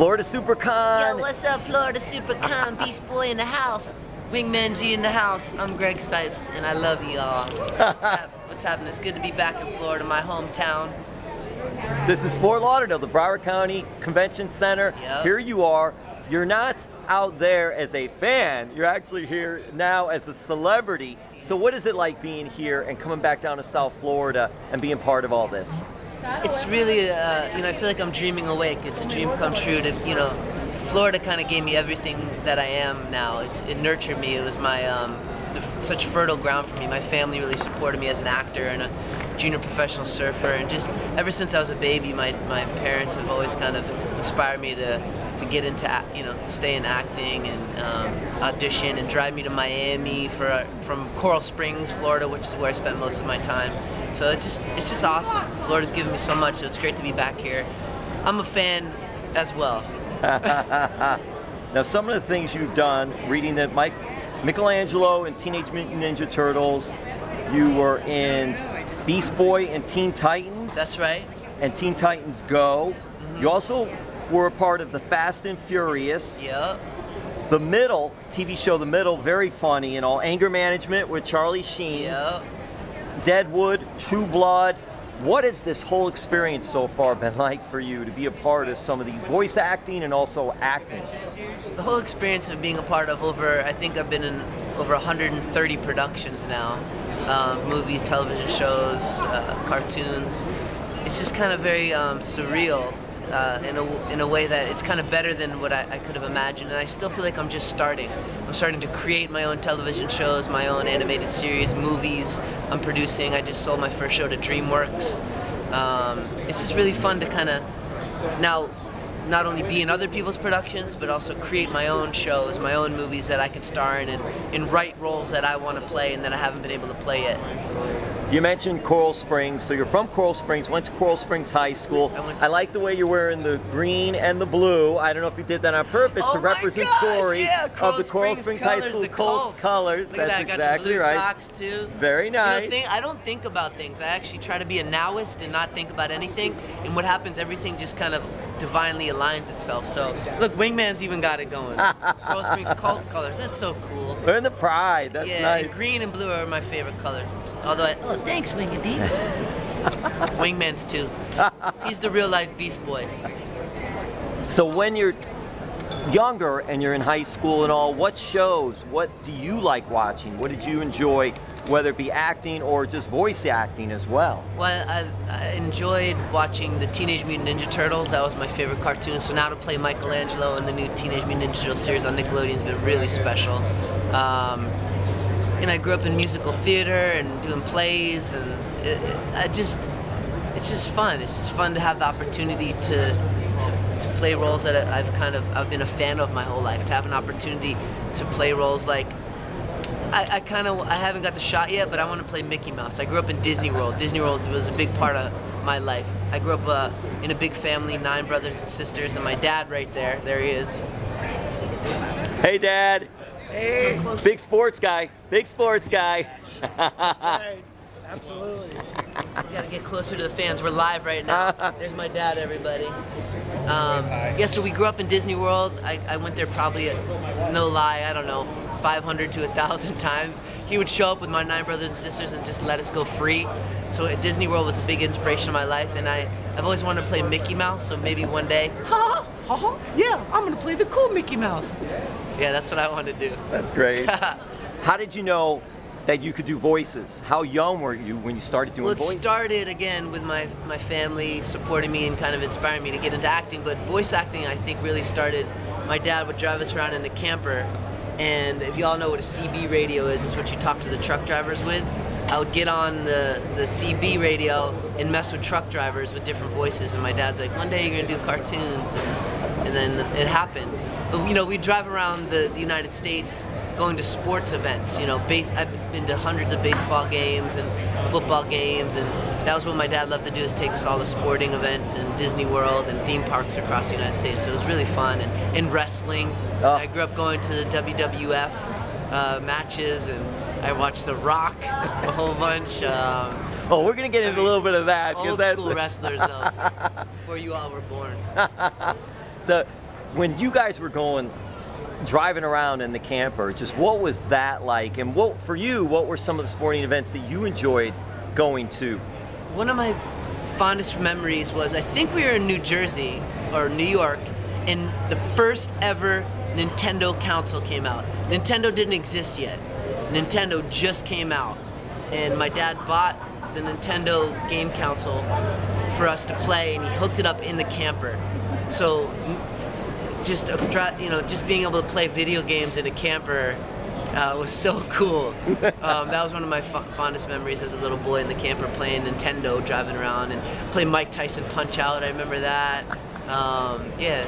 Florida SuperCon. Yo, what's up, Florida SuperCon? Beast Boy in the house. Wingman G in the house. I'm Greg Cipes, and I love y'all. What's, hap what's happening? It's good to be back in Florida, my hometown. This is Fort Lauderdale, the Broward County Convention Center. Yep. Here you are. You're not out there as a fan. You're actually here now as a celebrity. So what is it like being here and coming back down to South Florida and being part of all this? It's really, uh, you know, I feel like I'm dreaming awake. It's a dream come true to, you know, Florida kind of gave me everything that I am now. It's, it nurtured me. It was my um, the, such fertile ground for me. My family really supported me as an actor and a junior professional surfer, and just ever since I was a baby, my, my parents have always kind of inspired me to to get into you know stay in acting and um, audition and drive me to Miami for from Coral Springs, Florida, which is where I spent most of my time. So it's just it's just awesome. Florida's given me so much, so it's great to be back here. I'm a fan as well. now, some of the things you've done, reading that Mike Michelangelo and Teenage Mutant Ninja Turtles, you were in Beast Boy and Teen Titans. That's right. And Teen Titans Go. Mm-hmm. You also were a part of the Fast and Furious. Yep. The Middle, TV show The Middle, very funny and all. Anger Management with Charlie Sheen. Yep. Deadwood, True Blood. What has this whole experience so far been like for you to be a part of some of the voice acting and also acting? The whole experience of being a part of over, I think I've been in over 130 productions now. Um, movies, television shows, uh, cartoons. It's just kind of very um, surreal uh, in, a, in a way that it's kind of better than what I, I, could have imagined. And I still feel like I'm just starting. I'm starting to create my own television shows, my own animated series, movies I'm producing. I just sold my first show to DreamWorks. Um, it's just really fun to kind of now not only be in other people's productions, but also create my own shows, my own movies that I can star in and, and write roles that I want to play and that I haven't been able to play yet. You mentioned Coral Springs, so you're from Coral Springs, went to Coral Springs High School. I, I like the way you're wearing the green and the blue. I don't know if you did that on purpose oh to represent gosh, Corey yeah, of the Coral Springs, High School Colts, colors. Look That's that. exactly blue right. socks too. Very nice. You know, thing, I don't think about things. I actually try to be a nowist and not think about anything. And what happens, everything just kind of divinely aligns itself. So look, Wingman's even got it going. Coral Springs Colts colors. That's so cool. We're in the pride. That's yeah, nice. Green and blue are my favorite colors. Although, I, oh, thanks, Wingedy. Wingman's too. He's the real life Beast Boy. So when you're younger and you're in high school and all, what shows, what do you like watching? What did you enjoy, whether it be acting or just voice acting as well? Well, I, I enjoyed watching the Teenage Mutant Ninja Turtles. That was my favorite cartoon. So now to play Michelangelo in the new Teenage Mutant Ninja Turtles series on Nickelodeon has been really special. Um, and I grew up in musical theater and doing plays, and it, it, I just, it's just fun. It's just fun to have the opportunity to, to, to play roles that I've kind of, I've been a fan of my whole life. To have an opportunity to play roles like, I, I kind of, I haven't got the shot yet, but I want to play Mickey Mouse. I grew up in Disney World. Disney World was a big part of my life. I grew up uh, in a big family, nine brothers and sisters, and my dad right there, there he is. Hey, Dad. Hey. Big sports guy. Big sports guy. That's right. Absolutely. We gotta get closer to the fans. We're live right now. There's my dad, everybody. Um, yeah, so we grew up in Disney World. I, I went there probably, no lie, I don't know, 500 to 1,000 times. He would show up with my nine brothers and sisters and just let us go free. So Disney World was a big inspiration of my life, and I, I've always wanted to play Mickey Mouse, so maybe one day, ha ha ha, ha, yeah, I'm gonna play the cool Mickey Mouse. Yeah, that's what I want to do. That's great. How did you know that you could do voices? How young were you when you started doing well, it voices? started again with my, my family supporting me and kind of inspiring me to get into acting, but voice acting I think really started, my dad would drive us around in the camper, and if you all know what a CB radio is, it's what you talk to the truck drivers with. I would get on the, the CB radio and mess with truck drivers with different voices, and my dad's like, one day you're gonna do cartoons, and, and then it happened. But you know, we drive around the, the United States going to sports events. You know, base, I've been to hundreds of baseball games and football games, and that was what my dad loved to do is take us all to sporting events and Disney World and theme parks across the United States. So it was really fun. And, and wrestling. Oh. I grew up going to the WWF uh, matches, and I watched The Rock a whole bunch. Um, oh, we're gonna get into I mean, a little bit of that. Old school wrestlers, though, before you all were born. so when you guys were going driving around in the camper, just what was that like? And what for you, what were some of the sporting events that you enjoyed going to? One of my fondest memories was I think we were in New Jersey or New York, and the first ever Nintendo console came out. Nintendo didn't exist yet. Nintendo just came out, and my dad bought the Nintendo game console for us to play, and he hooked it up in the camper. So, just a, you know, just being able to play video games in a camper uh, was so cool. Um, that was one of my fo- fondest memories as a little boy in the camper playing Nintendo, driving around and playing Mike Tyson Punch Out. I remember that. Um, yeah,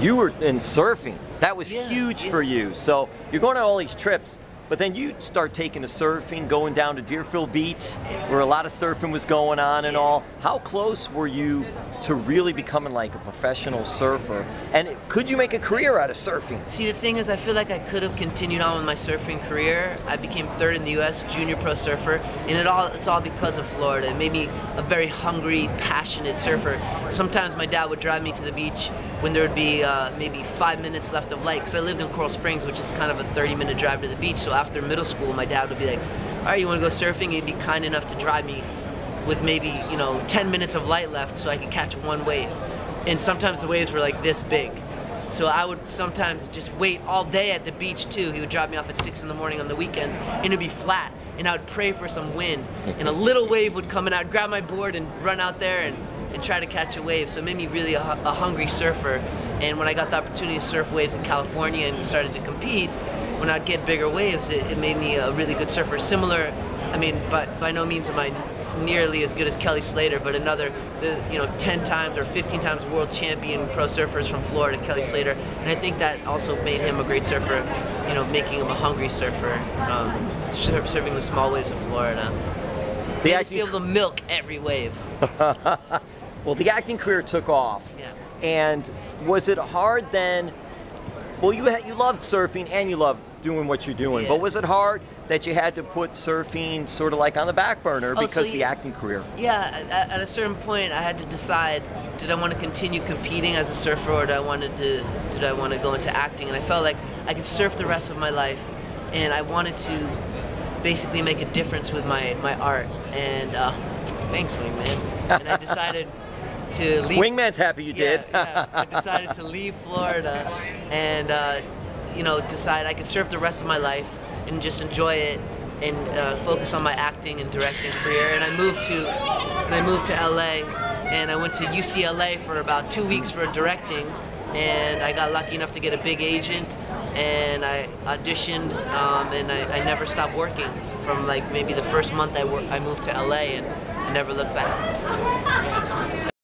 You were in surfing. That was Yeah, huge yeah. for you. So you're going on all these trips, but then you start taking to surfing, going down to Deerfield Beach, where a lot of surfing was going on and all. How close were you to really becoming like a professional surfer? And could you make a career out of surfing? See, the thing is, I feel like I could have continued on with my surfing career. I became third in the U.S. junior pro surfer, and it all it's all because of Florida. It made me a very hungry, passionate surfer. Sometimes my dad would drive me to the beach when there would be uh, maybe five minutes left of light, because I lived in Coral Springs, which is kind of a 30-minute drive to the beach. So after middle school, my dad would be like, "All right, you want to go surfing?" He'd be kind enough to drive me with maybe you know 10 minutes of light left, so I could catch one wave. And sometimes the waves were like this big. So I would sometimes just wait all day at the beach too. He would drop me off at six in the morning on the weekends, and it'd be flat. And I would pray for some wind, and a little wave would come, and I'd grab my board and run out there and, and try to catch a wave. So it made me really a, a hungry surfer. And when I got the opportunity to surf waves in California and started to compete, when I'd get bigger waves, it, it made me a really good surfer. Similar, I mean, by, by no means am I nearly as good as Kelly Slater, but another, the, you know, 10 times or 15 times world champion pro surfers from Florida, Kelly Slater. And I think that also made him a great surfer, you know, making him a hungry surfer, um, sur- surfing the small waves of Florida. The just be able to milk every wave. well, the acting career took off. Yeah. And was it hard then? Well, you had, you loved surfing and you loved doing what you're doing, Yeah. but was it hard that you had to put surfing sort of like on the back burner Oh, so because the acting career? Yeah, at, at a certain point, I had to decide: did I want to continue competing as a surfer, or did I wanted to did I want to go into acting? And I felt like I could surf the rest of my life, and I wanted to basically make a difference with my my art. And uh, thanks, Wingman. And I decided to leave. Wingman's happy you yeah, did. yeah. I decided to leave Florida and, uh, you know, decide I could surf the rest of my life and just enjoy it and uh, focus on my acting and directing career. And I moved to, and I moved to LA and I went to UCLA for about two weeks for directing. And I got lucky enough to get a big agent, and I auditioned, um, and I, I never stopped working. From like maybe the first month I, I moved to LA, and I never looked back.